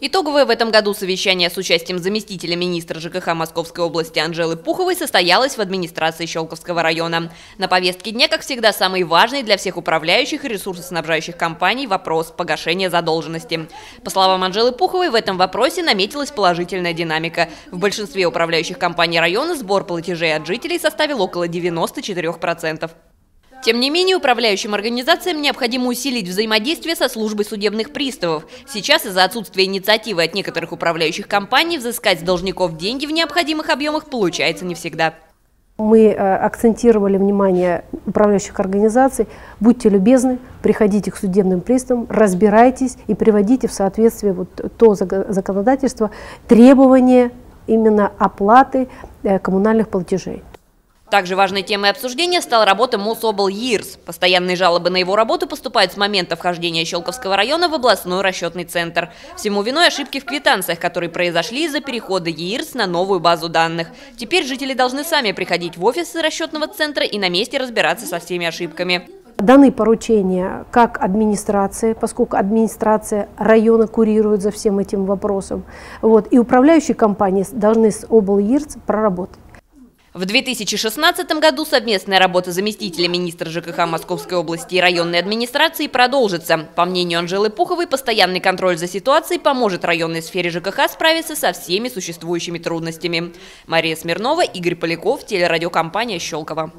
Итоговое в этом году совещание с участием заместителя министра ЖКХ Московской области Анжелы Пуховой состоялось в администрации Щелковского района. На повестке дня, как всегда, самый важный для всех управляющих и ресурсоснабжающих компаний вопрос погашения задолженности. По словам Анжелы Пуховой, в этом вопросе наметилась положительная динамика. В большинстве управляющих компаний района сбор платежей от жителей составил около 94%. Тем не менее, управляющим организациям необходимо усилить взаимодействие со службой судебных приставов. Сейчас из-за отсутствия инициативы от некоторых управляющих компаний взыскать с должников деньги в необходимых объемах получается не всегда. Мы э, акцентировали внимание управляющих организаций. Будьте любезны, приходите к судебным приставам, разбирайтесь и приводите в соответствие вот то законодательство, требования именно оплаты э, коммунальных платежей. Также важной темой обсуждения стала работа Мособл ЕИРС. Постоянные жалобы на его работу поступают с момента вхождения Щелковского района в областной расчетный центр. Всему виной ошибки в квитанциях, которые произошли из-за перехода ЕИРС на новую базу данных. Теперь жители должны сами приходить в офисы расчетного центра и на месте разбираться со всеми ошибками. Даны поручения как администрации, поскольку администрация района курирует за всем этим вопросом. Вот, и управляющие компании должны с обл. Проработать. В 2016 году совместная работа заместителя министра ЖКХ Московской области и районной администрации продолжится. По мнению Анжелы Пуховой, постоянный контроль за ситуацией поможет районной сфере ЖКХ справиться со всеми существующими трудностями. Мария Смирнова, Игорь Поляков, телерадиокомпания «Щелково».